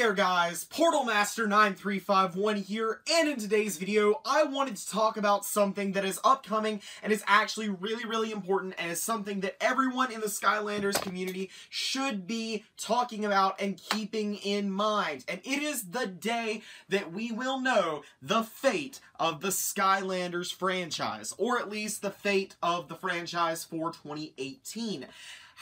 there guys, Portal Master 9351 here, and in today's video, I wanted to talk about something that is upcoming and is actually really, really important and is something that everyone in the Skylanders community should be talking about and keeping in mind. And it is the day that we will know the fate of the Skylanders franchise, or at least the fate of the franchise for 2018.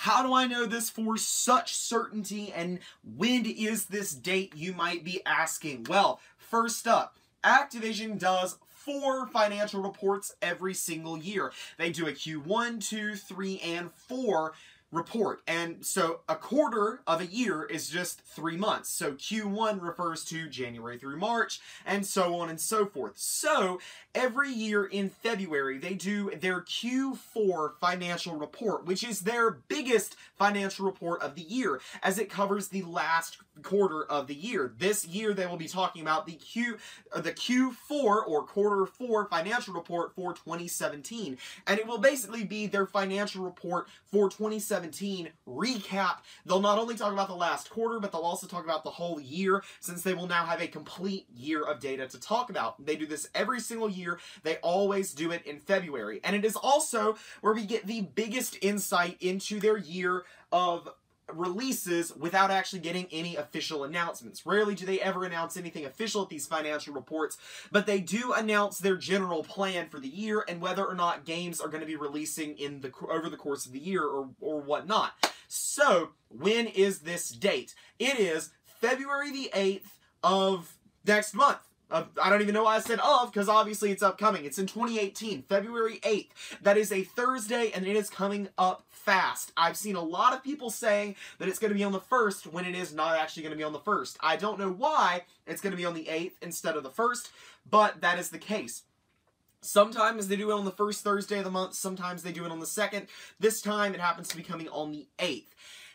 How do I know this for such certainty and when is this date you might be asking? Well, first up, Activision does four financial reports every single year. They do a Q1, 2, 3, and 4 report. And so a quarter of a year is just three months. So Q1 refers to January through March and so on and so forth. So every year in February, they do their Q4 financial report, which is their biggest financial report of the year as it covers the last quarter of the year. This year they will be talking about the Q uh, the Q4 or quarter 4 financial report for 2017 and it will basically be their financial report for 2017 2017 recap. They'll not only talk about the last quarter, but they'll also talk about the whole year, since they will now have a complete year of data to talk about. They do this every single year. They always do it in February. And it is also where we get the biggest insight into their year of releases without actually getting any official announcements. Rarely do they ever announce anything official at these financial reports, but they do announce their general plan for the year and whether or not games are going to be releasing in the over the course of the year or, or whatnot. So, when is this date? It is February the 8th of next month. Uh, I don't even know why I said of, because obviously it's upcoming. It's in 2018, February 8th. That is a Thursday, and it is coming up fast. I've seen a lot of people saying that it's going to be on the 1st when it is not actually going to be on the 1st. I don't know why it's going to be on the 8th instead of the 1st, but that is the case. Sometimes they do it on the first Thursday of the month, sometimes they do it on the second. This time it happens to be coming on the 8th.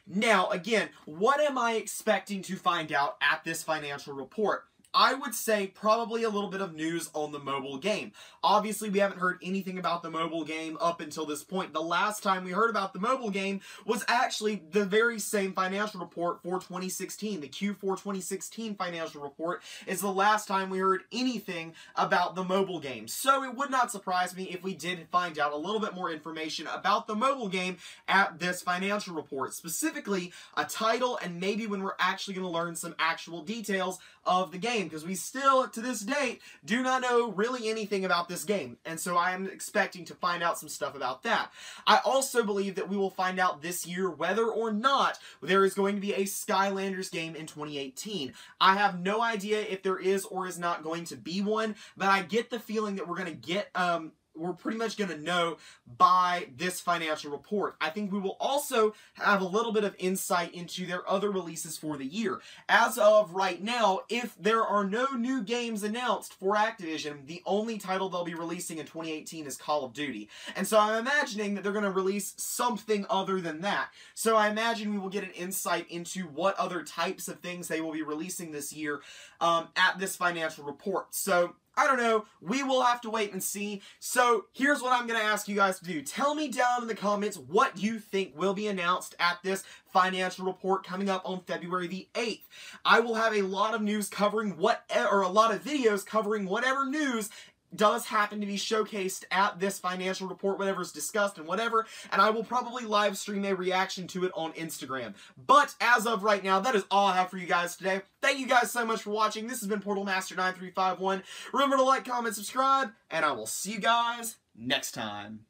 Now, again, what am I expecting to find out at this financial report? I would say probably a little bit of news on the mobile game. Obviously, we haven't heard anything about the mobile game up until this point. The last time we heard about the mobile game was actually the very same financial report for 2016. The Q4 2016 financial report is the last time we heard anything about the mobile game. So it would not surprise me if we did find out a little bit more information about the mobile game at this financial report. Specifically, a title and maybe when we're actually going to learn some actual details of the game because we still, to this date, do not know really anything about this game. And so I am expecting to find out some stuff about that. I also believe that we will find out this year whether or not there is going to be a Skylanders game in 2018. I have no idea if there is or is not going to be one, but I get the feeling that we're going to get um, we're pretty much going to know by this financial report. I think we will also have a little bit of insight into their other releases for the year. As of right now, if there are no new games announced for Activision, the only title they'll be releasing in 2018 is Call of Duty. And so I'm imagining that they're going to release something other than that. So I imagine we will get an insight into what other types of things they will be releasing this year um, at this financial report. So I don't know. We will have to wait and see. So here's what I'm going to ask you guys to do. Tell me down in the comments what you think will be announced at this financial report coming up on February the 8th. I will have a lot of news covering what, or a lot of videos covering whatever news does happen to be showcased at this financial report, whatever's discussed and whatever, and I will probably live stream a reaction to it on Instagram. But as of right now, that is all I have for you guys today. Thank you guys so much for watching. This has been Portal Master 9351. Remember to like, comment, subscribe, and I will see you guys next time.